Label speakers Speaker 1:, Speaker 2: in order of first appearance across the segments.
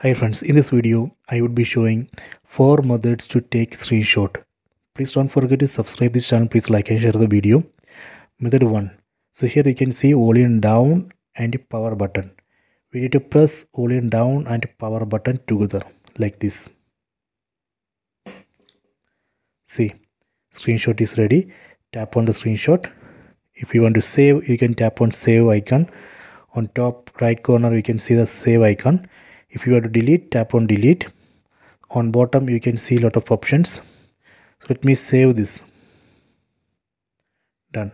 Speaker 1: Hi friends, in this video I would be showing 4 methods to take screenshot. Please don't forget to subscribe this channel, please like and share the video. Method 1. So here you can see volume down and power button. We need to press volume down and power button together like this. See, screenshot is ready. Tap on the screenshot. If you want to save, you can tap on save icon. On top right corner you can see the save icon if you want to delete tap on delete. On bottom you can see a lot of options. So let me save this. Done.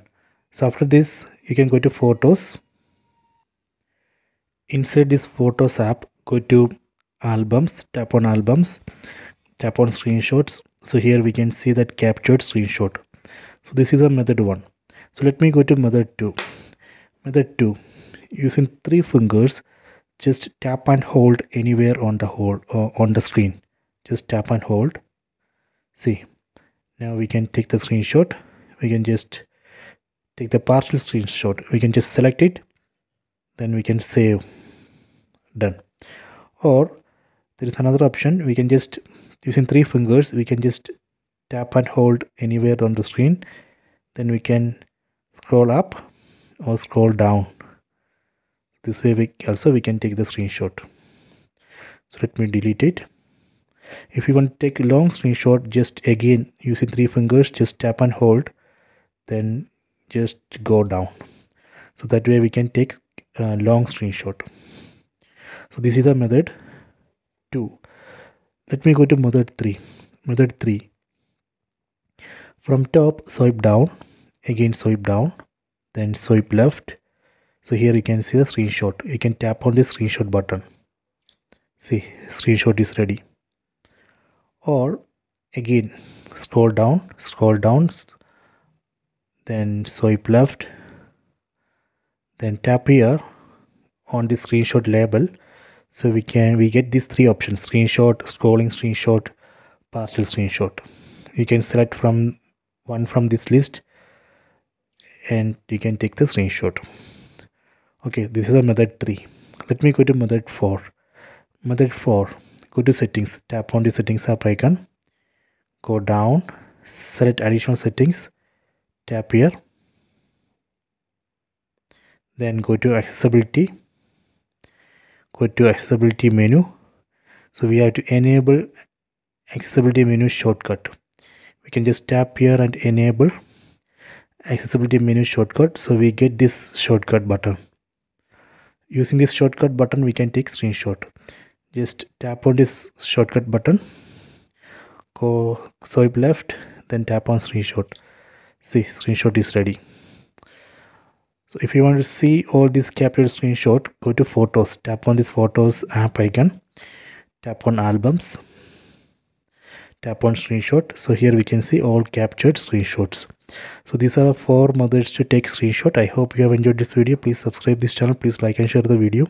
Speaker 1: So after this you can go to photos. Inside this photos app. Go to albums. Tap on albums. Tap on screenshots. So here we can see that captured screenshot. So this is a method one. So let me go to method two. Method two. Using three fingers just tap and hold anywhere on the hold uh, on the screen. Just tap and hold. See now we can take the screenshot. We can just take the partial screenshot. We can just select it. Then we can save. Done. Or there is another option. We can just using three fingers we can just tap and hold anywhere on the screen. Then we can scroll up or scroll down this way we also we can take the screenshot. So let me delete it. If you want to take a long screenshot just again using three fingers just tap and hold then just go down. So that way we can take a long screenshot. So this is a method 2 let me go to method 3 method 3 from top swipe down. Again swipe down. Then swipe left so here you can see the screenshot. You can tap on the screenshot button. See screenshot is ready. Or again scroll down scroll down then swipe left then tap here on the screenshot label. So we can we get these three options screenshot scrolling screenshot partial screenshot. You can select from one from this list and you can take the screenshot okay this is a method 3 let me go to method 4 method 4 go to settings tap on the settings app icon. Go down select additional settings tap here. Then go to accessibility. Go to accessibility menu. So we have to enable accessibility menu shortcut. We can just tap here and enable accessibility menu shortcut. So we get this shortcut button using this shortcut button we can take screenshot. Just tap on this shortcut button go swipe left then tap on screenshot. See screenshot is ready. So if you want to see all these captured screenshot go to photos. Tap on this photos app icon. Tap on albums. Tap on screenshot. So here we can see all captured screenshots so these are four methods to take screenshot. I hope you have enjoyed this video. Please subscribe this channel. Please like and share the video